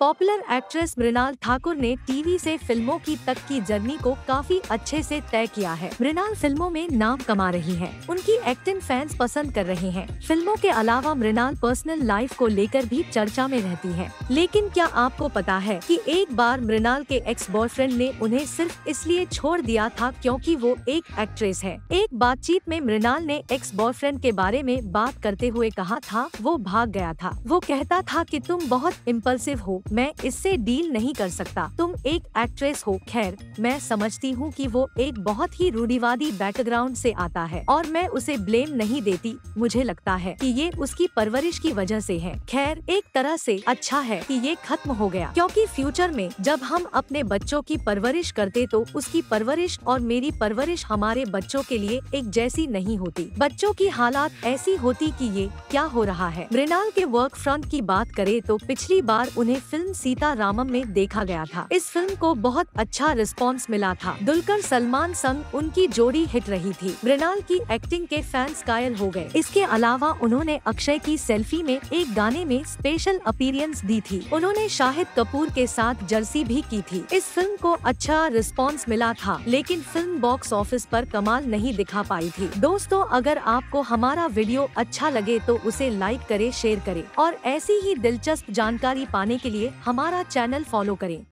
Popular actress Mrinal Thakur ने TV से फ़िल्मों की तक की जर्नी को काफ़ी अच्छे से तय किया है। मृणाल फ़िल्मों में नाम कमा रही है। उनकी एक्टिंग फैंस पसंद कर रहे हैं। फ़िल्मों के अलावा मृणाल पर्सनल लाइफ को लेकर भी चर्चा में रहती है। लेकिन क्या आपको पता है कि एक बार मृणाल के एक्स बॉयफ्रेंड ने उन्हें सिर्फ़ इसलिए छोड़ दिया था क्योंकि वो एक एक्ट्रेस है। एक बातचीत में मृणाल ने एक्स बॉयफ्रेंड के बारे में बात करते हुए कहा था, वो भाग गया था। वो कहता था कि, तुम बहुत इम्पल्सिव हो। मैं इससे डील नहीं कर सकता। तुम एक एक्ट्रेस हो। खैर, मैं समझती हूँ कि वो एक बहुत ही रूढ़िवादी बैकग्राउंड से आता है और मैं उसे ब्लेम नहीं देती। मुझे लगता है कि ये उसकी परवरिश की वजह से है। खैर, एक तरह से अच्छा है कि ये खत्म हो गया। क्योंकि फ्यूचर में जब हम अपने बच्चों की परवरिश करते तो उसकी परवरिश और मेरी परवरिश हमारे बच्चों के लिए एक जैसी नहीं होती। बच्चों की हालात ऐसी होती कि ये क्या हो रहा है। मृणाल के वर्क फ्रंट की बात करें तो पिछली बार उन्हें फ़िल्म सीता रामम में देखा गया था। इस फ़िल्म को बहुत अच्छा रिस्पॉन्स मिला था। दुलकर सलमान संग उनकी जोड़ी हिट रही थी। मृणाल की एक्टिंग के फैंस कायल हो गए। इसके अलावा उन्होंने अक्षय की सेल्फी में एक गाने में स्पेशल अपीरियंस दी थी। उन्होंने शाहिद कपूर के साथ जर्सी भी की थी। इस फ़िल्म को अच्छा रिस्पॉन्स मिला था, लेकिन फ़िल्म बॉक्स ऑफ़िस पर कमाल नहीं दिखा पाई थी। दोस्तों, अगर आपको हमारा वीडियो अच्छा लगे तो उसे लाइक करे, शेयर करे और ऐसी ही दिलचस्प जानकारी पाने के लिए हमारा चैनल फॉलो करें।